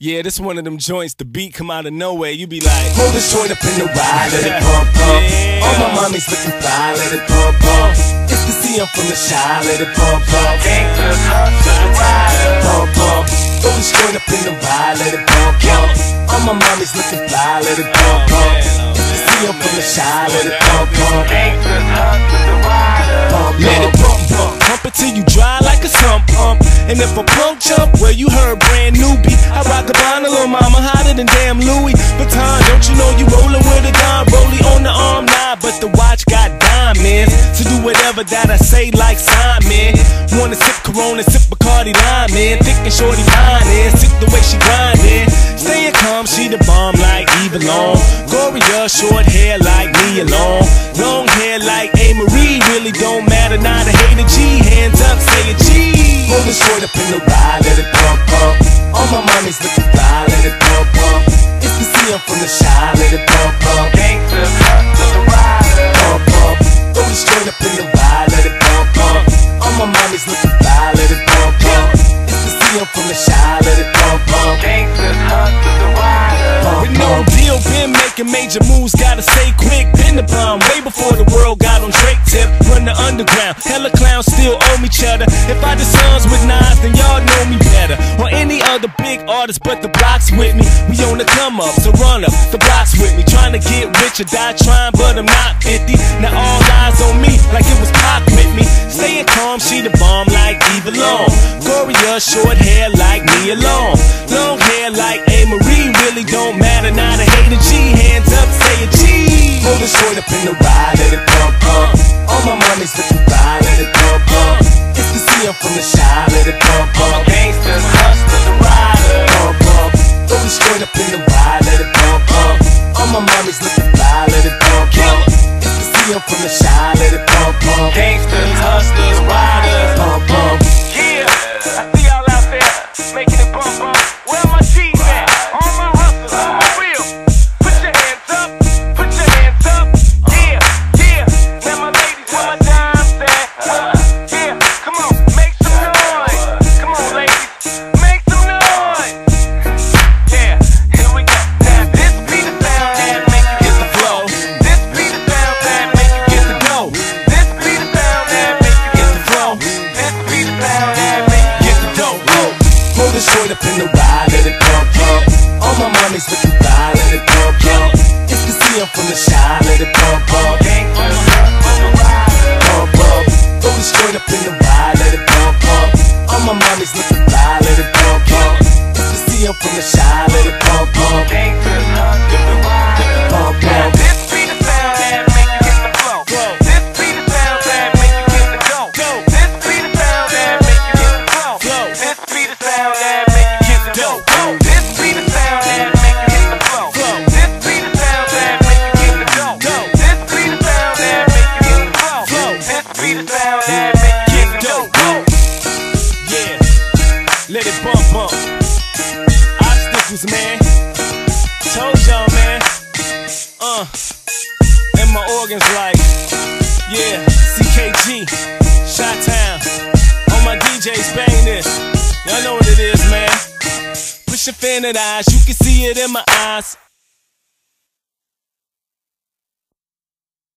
Yeah, this one of them joints, the beat come out of nowhere. You be like, Hold this joint up in the ride, let it pump, pump. Yeah. All my mommies looking fly, let it pump, pump. It's the C, I'm from the Chi, let it pump, pump. Gangsters, hustlers, riders. Pump, pump. Throw this joint up in the ride, let it pump, pump. All my mommies looking fly, let it pump, pump. It's the C, I'm from the Chi, let it pump, pump. Gangsters, hustlers, riders. Pump, let it pump. pump, pump, pump it till you dry like a sump pump. And if a punk jump, well, you heard brand newbie. I rock a little mama, hotter than damn Louis Vuitton. Don't you know you rollin' with a Don Rollie on the arm, nah, but the watch got diamonds. To do whatever that I say, like Simon. Wanna sip Corona, sip Bacardi Lime, man. Thick and shorty fine, and sip the way she grindin'. Staying calm, she the bomb like Eva Long. Gloria, short hair like me alone. Long hair like Amerie, really don't matter. Not This joint up in the ride, let it pump, pump. All my mommies looking fly, let it pump, pump. It's the C, I'm from the Chi, let it pump, pump. Gangsters, making major moves, gotta stay quick. Been the bomb way before the world got on Drake tip. Run the underground, hella clowns still owe me cheddar. If I the sons with Nas, then y'all know me better. Or any other big artist, but the block's with me. We on the come up, so run up, the block's with me. Trying to get rich or die trying, but I'm not 50. Now all eyes on me, like it was Pac with me. Staying calm, she the bomb like Eva Long. Gloria, short hair like me alone. Long hair like Amerie, really don't matter. Not a hater G, from the Chi, up in the ride, let it pump, pump. All my mommies looking let it bump, bump. Man. Told y'all, man. Uh, and my organs like, yeah, CKG, Shot Town. All my DJs bang this. Y'all know it is, your fan at eyes, you can see it in my eyes.